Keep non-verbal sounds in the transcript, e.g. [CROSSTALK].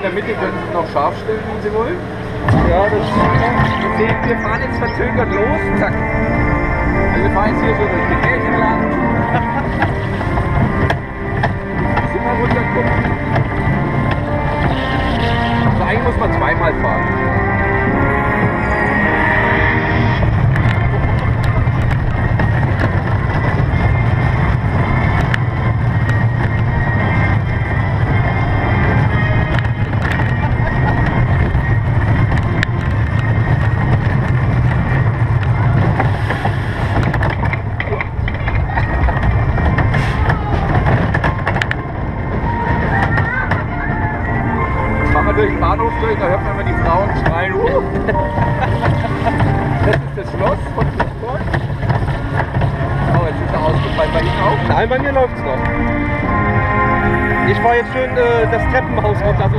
in der Mitte können Sie noch scharf stellen, wenn Sie wollen. Ja, das stimmt. Wir sehen, wir fahren jetzt verzögert los. Zack. Also wir fahren jetzt hier so durch die Märchenland. Müssen wir runter gucken. Also eigentlich muss man zweimal fahren. Durch den Bahnhof durch, da hört man immer die Frauen schreien. "Uh." [LAUGHS] Das ist das Schloss von Duisburg. Oh, jetzt ist er ausgefallen. Bei Ihnen auch? Nein, bei mir läuft's noch. Ich fahre jetzt schön äh, das Treppenhaus runter.